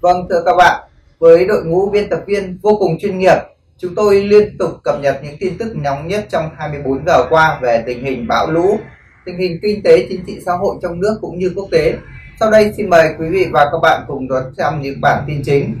Vâng thưa các bạn, với đội ngũ biên tập viên vô cùng chuyên nghiệp, chúng tôi liên tục cập nhật những tin tức nóng nhất trong 24 giờ qua về tình hình bão lũ, tình hình kinh tế, chính trị xã hội trong nước cũng như quốc tế. Sau đây xin mời quý vị và các bạn cùng đón xem những bản tin chính.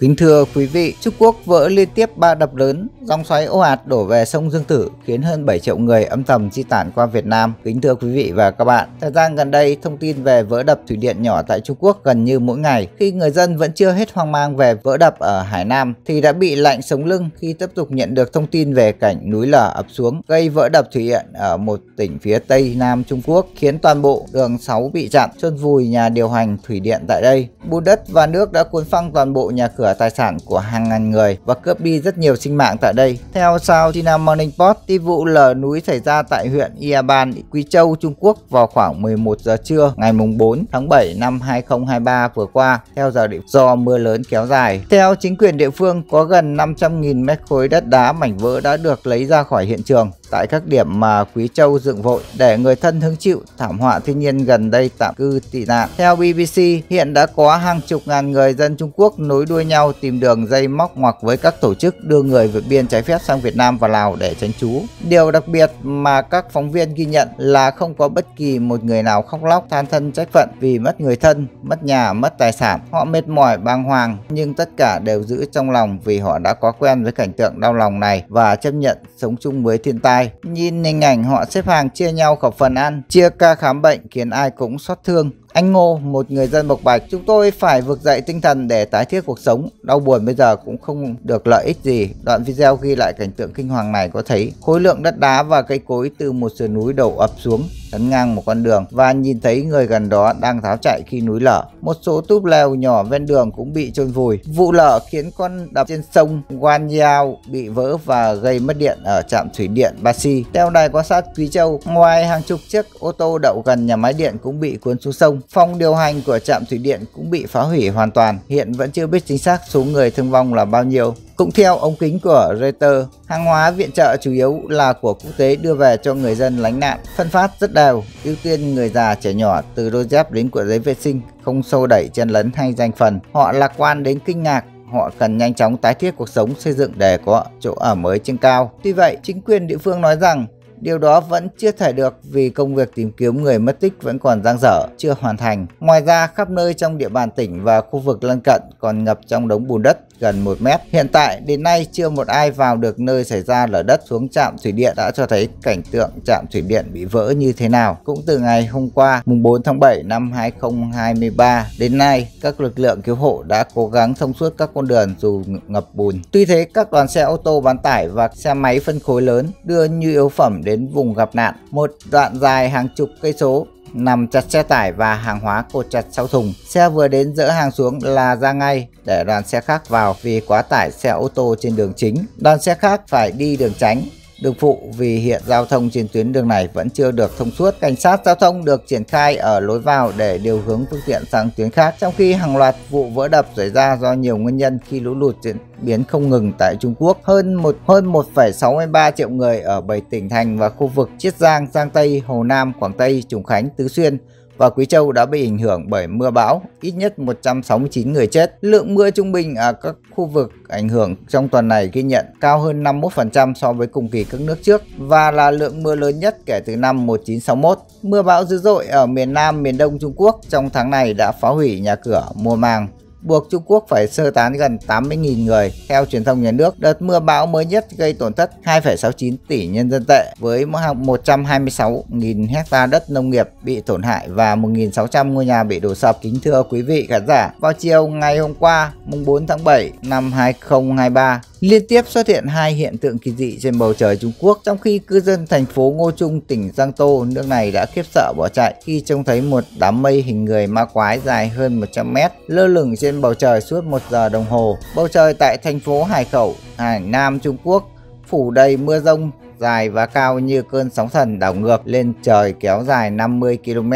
Kính thưa quý vị, Trung Quốc vỡ liên tiếp ba đập lớn, dòng xoáy ô ạt đổ về sông Dương Tử khiến hơn 7 triệu người âm thầm di tản qua Việt Nam. Kính thưa quý vị và các bạn, thời gian gần đây thông tin về vỡ đập thủy điện nhỏ tại Trung Quốc gần như mỗi ngày. Khi người dân vẫn chưa hết hoang mang về vỡ đập ở Hải Nam thì đã bị lạnh sống lưng khi tiếp tục nhận được thông tin về cảnh núi lở ập xuống gây vỡ đập thủy điện ở một tỉnh phía Tây Nam Trung Quốc khiến toàn bộ đường 6 bị chặn, chôn vùi nhà điều hành thủy điện tại đây. Bùn đất và nước đã cuốn phăng toàn bộ nhà cửa tài sản của hàng ngàn người và cướp đi rất nhiều sinh mạng tại đây. Theo South China Morning Post, vụ lở núi xảy ra tại huyện Yaban, Quý Châu, Trung Quốc vào khoảng 11 giờ trưa ngày 4 tháng 7 năm 2023 vừa qua theo giờ địa do mưa lớn kéo dài. Theo chính quyền địa phương, có gần 500.000 mét khối đất đá mảnh vỡ đã được lấy ra khỏi hiện trường tại các điểm mà Quý Châu dựng vội để người thân hứng chịu thảm họa thiên nhiên gần đây tạm cư tị nạn. Theo BBC, hiện đã có hàng chục ngàn người dân Trung Quốc nối đuôi nhau tìm đường dây móc ngoặc với các tổ chức đưa người vượt biên trái phép sang Việt Nam và Lào để tránh trú. Điều đặc biệt mà các phóng viên ghi nhận là không có bất kỳ một người nào khóc lóc than thân trách phận vì mất người thân, mất nhà, mất tài sản. Họ mệt mỏi bàng hoàng nhưng tất cả đều giữ trong lòng vì họ đã quá quen với cảnh tượng đau lòng này và chấp nhận sống chung với thiên tai dài. Nhìn hình ảnh họ xếp hàng chia nhau khẩu phần ăn, chia ca khám bệnh khiến ai cũng xót thương. Anh Ngô, một người dân Bộc Bạch, chúng tôi phải vực dậy tinh thần để tái thiết cuộc sống. Đau buồn bây giờ cũng không được lợi ích gì. Đoạn video ghi lại cảnh tượng kinh hoàng này có thấy khối lượng đất đá và cây cối từ một sườn núi đổ ập xuống chắn ngang một con đường và nhìn thấy người gần đó đang tháo chạy khi núi lở. Một số túp lều nhỏ ven đường cũng bị trôn vùi. Vụ lở khiến con đập trên sông Guanyao bị vỡ và gây mất điện ở trạm thủy điện Basi. Theo đài quan sát Quý Châu, ngoài hàng chục chiếc ô tô đậu gần nhà máy điện cũng bị cuốn xuống sông. Phòng điều hành của trạm thủy điện cũng bị phá hủy hoàn toàn. Hiện vẫn chưa biết chính xác số người thương vong là bao nhiêu. Cũng theo ống kính của Reuters, hàng hóa viện trợ chủ yếu là của quốc tế đưa về cho người dân lánh nạn, phân phát rất đều, ưu tiên người già trẻ nhỏ từ đôi dép đến cuộn giấy vệ sinh, không sâu đẩy chen lấn hay danh phần. Họ lạc quan đến kinh ngạc họ cần nhanh chóng tái thiết cuộc sống xây dựng để có chỗ ở mới trên cao. Tuy vậy, chính quyền địa phương nói rằng Điều đó vẫn chưa thể được vì công việc tìm kiếm người mất tích vẫn còn dang dở, chưa hoàn thành. Ngoài ra, khắp nơi trong địa bàn tỉnh và khu vực lân cận còn ngập trong đống bùn đất gần 1 mét. Hiện tại, đến nay chưa một ai vào được nơi xảy ra lở đất xuống trạm thủy điện đã cho thấy cảnh tượng trạm thủy điện bị vỡ như thế nào. Cũng từ ngày hôm qua, mùng 4 tháng 7 năm 2023 đến nay, các lực lượng cứu hộ đã cố gắng thông suốt các con đường dù ngập bùn. Tuy thế, các đoàn xe ô tô bán tải và xe máy phân khối lớn đưa nhu yếu phẩm đến vùng gặp nạn. Một đoạn dài hàng chục cây số nằm chặt xe tải và hàng hóa cột chặt sau thùng. Xe vừa đến dỡ hàng xuống là ra ngay để đoàn xe khác vào vì quá tải xe ô tô trên đường chính. Đoàn xe khác phải đi đường tránh đường phụ vì hiện giao thông trên tuyến đường này vẫn chưa được thông suốt. Cảnh sát giao thông được triển khai ở lối vào để điều hướng phương tiện sang tuyến khác, trong khi hàng loạt vụ vỡ đập xảy ra do nhiều nguyên nhân khi lũ lụt diễn biến không ngừng tại Trung Quốc. Hơn một hơn 1,63 triệu người ở 7 tỉnh thành và khu vực Chiết Giang, Giang Tây, Hồ Nam, Quảng Tây, Trùng Khánh, Tứ Xuyên và Quý Châu đã bị ảnh hưởng bởi mưa bão, ít nhất 169 người chết. Lượng mưa trung bình ở các khu vực ảnh hưởng trong tuần này ghi nhận cao hơn 51% so với cùng kỳ các nước trước và là lượng mưa lớn nhất kể từ năm 1961. Mưa bão dữ dội ở miền Nam, miền Đông Trung Quốc trong tháng này đã phá hủy nhà cửa, mùa màng, buộc Trung Quốc phải sơ tán gần 80.000 người. Theo truyền thông nhà nước, đợt mưa bão mới nhất gây tổn thất 2,69 tỷ nhân dân tệ với 126.000 hecta đất nông nghiệp bị tổn hại và 1.600 ngôi nhà bị đổ sập. Kính thưa quý vị khán giả, vào chiều ngày hôm qua, mùng 4 tháng 7 năm 2023, Liên tiếp xuất hiện hai hiện tượng kỳ dị trên bầu trời Trung Quốc trong khi cư dân thành phố Ngô Trung, tỉnh Giang Tô, nước này đã khiếp sợ bỏ chạy khi trông thấy một đám mây hình người ma quái dài hơn 100 mét lơ lửng trên bầu trời suốt một giờ đồng hồ. Bầu trời tại thành phố Hải Khẩu, Hải Nam Trung Quốc phủ đầy mưa rông dài và cao như cơn sóng thần đảo ngược lên trời kéo dài 50 km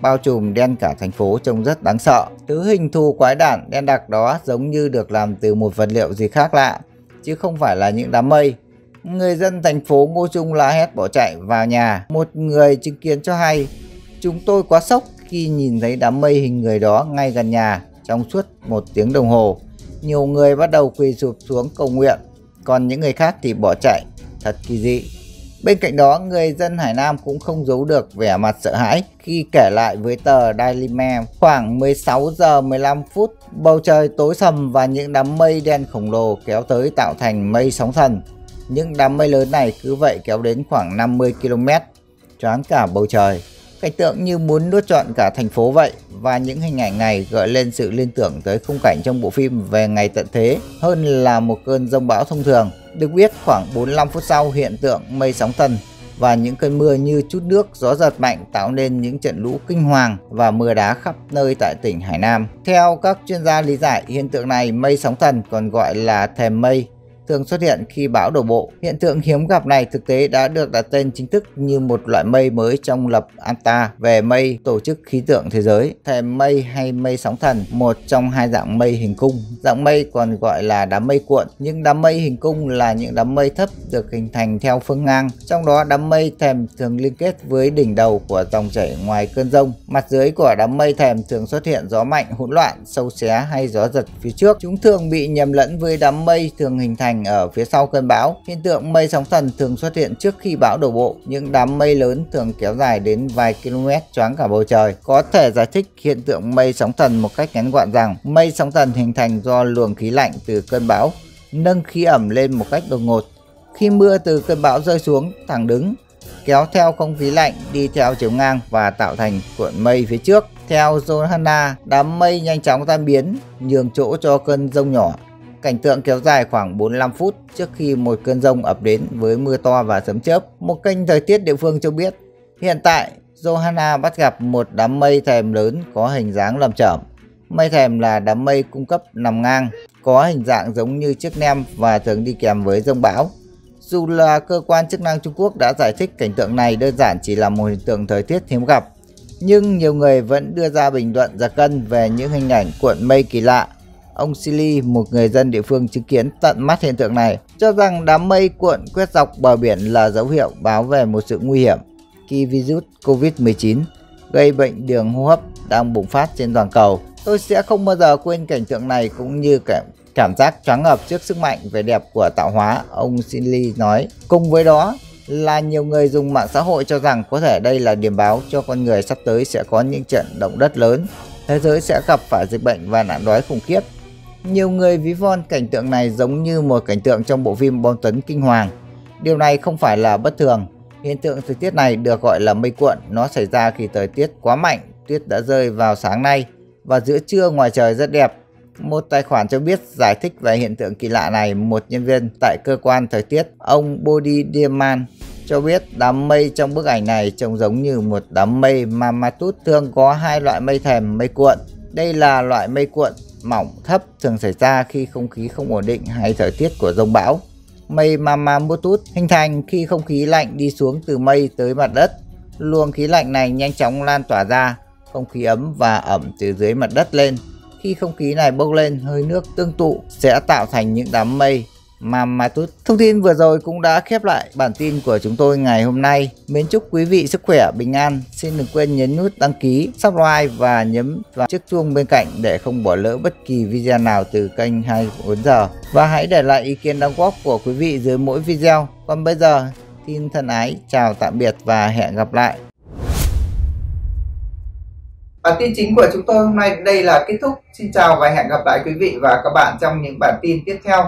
bao trùm đen cả thành phố trông rất đáng sợ. Thứ hình thù quái đản đen đặc đó giống như được làm từ một vật liệu gì khác lạ chứ không phải là những đám mây. Người dân thành phố Ngô Trung la hét bỏ chạy vào nhà. Một người chứng kiến cho hay, chúng tôi quá sốc khi nhìn thấy đám mây hình người đó ngay gần nhà trong suốt một tiếng đồng hồ. Nhiều người bắt đầu quỳ sụp xuống cầu nguyện, còn những người khác thì bỏ chạy. Thật kỳ dị. Bên cạnh đó, người dân Hải Nam cũng không giấu được vẻ mặt sợ hãi khi kể lại với tờ Daily Mail khoảng 16 giờ 15 phút, bầu trời tối sầm và những đám mây đen khổng lồ kéo tới tạo thành mây sóng thần. Những đám mây lớn này cứ vậy kéo đến khoảng 50 km, choáng cả bầu trời. Cảnh tượng như muốn nuốt trọn cả thành phố vậy và những hình ảnh này gợi lên sự liên tưởng tới khung cảnh trong bộ phim về ngày tận thế hơn là một cơn rông bão thông thường. Được biết khoảng 45 phút sau hiện tượng mây sóng thần và những cơn mưa như chút nước, gió giật mạnh tạo nên những trận lũ kinh hoàng và mưa đá khắp nơi tại tỉnh Hải Nam. Theo các chuyên gia lý giải, hiện tượng này mây sóng thần còn gọi là thèm mây thường xuất hiện khi bão đổ bộ. Hiện tượng hiếm gặp này thực tế đã được đặt tên chính thức như một loại mây mới trong lập ANTA về mây Tổ chức Khí tượng Thế giới. Thềm mây hay mây sóng thần, một trong hai dạng mây hình cung. Dạng mây còn gọi là đám mây cuộn. Những đám mây hình cung là những đám mây thấp được hình thành theo phương ngang. Trong đó đám mây thèm thường liên kết với đỉnh đầu của dòng chảy ngoài cơn rông. Mặt dưới của đám mây thèm thường xuất hiện gió mạnh hỗn loạn, sâu xé hay gió giật phía trước. Chúng thường bị nhầm lẫn với đám mây thường hình thành thành ở phía sau cơn bão. Hiện tượng mây sóng thần thường xuất hiện trước khi bão đổ bộ. Những đám mây lớn thường kéo dài đến vài km choáng cả bầu trời. Có thể giải thích hiện tượng mây sóng thần một cách ngắn gọn rằng mây sóng thần hình thành do luồng khí lạnh từ cơn bão nâng khí ẩm lên một cách đột ngột. Khi mưa từ cơn bão rơi xuống thẳng đứng, kéo theo không khí lạnh đi theo chiều ngang và tạo thành cuộn mây phía trước. Theo Johanna, đám mây nhanh chóng tan biến, nhường chỗ cho cơn rông nhỏ. Cảnh tượng kéo dài khoảng 45 phút trước khi một cơn rông ập đến với mưa to và sấm chớp. Một kênh thời tiết địa phương cho biết, hiện tại Johanna bắt gặp một đám mây thèm lớn có hình dáng lầm chởm. Mây thèm là đám mây cung cấp nằm ngang, có hình dạng giống như chiếc nem và thường đi kèm với rông bão. Dù là cơ quan chức năng Trung Quốc đã giải thích cảnh tượng này đơn giản chỉ là một hiện tượng thời tiết hiếm gặp, nhưng nhiều người vẫn đưa ra bình luận giật cân về những hình ảnh cuộn mây kỳ lạ Ông Silly, một người dân địa phương chứng kiến tận mắt hiện tượng này, cho rằng đám mây cuộn quét dọc bờ biển là dấu hiệu báo về một sự nguy hiểm khi virus COVID-19 gây bệnh đường hô hấp đang bùng phát trên toàn cầu. Tôi sẽ không bao giờ quên cảnh tượng này cũng như cảm, cảm giác choáng ngợp trước sức mạnh vẻ đẹp của tạo hóa, ông Silly nói. Cùng với đó là nhiều người dùng mạng xã hội cho rằng có thể đây là điểm báo cho con người sắp tới sẽ có những trận động đất lớn, thế giới sẽ gặp phải dịch bệnh và nạn đói khủng khiếp nhiều người ví von cảnh tượng này giống như một cảnh tượng trong bộ phim bom tấn kinh hoàng. Điều này không phải là bất thường. Hiện tượng thời tiết này được gọi là mây cuộn. Nó xảy ra khi thời tiết quá mạnh, tuyết đã rơi vào sáng nay và giữa trưa ngoài trời rất đẹp. Một tài khoản cho biết giải thích về hiện tượng kỳ lạ này, một nhân viên tại cơ quan thời tiết, ông Bodhi Diaman cho biết đám mây trong bức ảnh này trông giống như một đám mây mà Matut thường có hai loại mây thèm mây cuộn. Đây là loại mây cuộn mỏng thấp thường xảy ra khi không khí không ổn định hay thời tiết của rông bão. Mây Mamamutut hình thành khi không khí lạnh đi xuống từ mây tới mặt đất. Luồng khí lạnh này nhanh chóng lan tỏa ra, không khí ấm và ẩm từ dưới mặt đất lên. Khi không khí này bốc lên, hơi nước tương tụ sẽ tạo thành những đám mây mà mà tôi Thông tin vừa rồi cũng đã khép lại bản tin của chúng tôi ngày hôm nay. Mến chúc quý vị sức khỏe, bình an. Xin đừng quên nhấn nút đăng ký, subscribe và nhấn vào chiếc chuông bên cạnh để không bỏ lỡ bất kỳ video nào từ kênh 24 giờ. Và hãy để lại ý kiến đóng góp của quý vị dưới mỗi video. Còn bây giờ, xin thân ái, chào tạm biệt và hẹn gặp lại. Bản tin chính của chúng tôi hôm nay đây là kết thúc. Xin chào và hẹn gặp lại quý vị và các bạn trong những bản tin tiếp theo.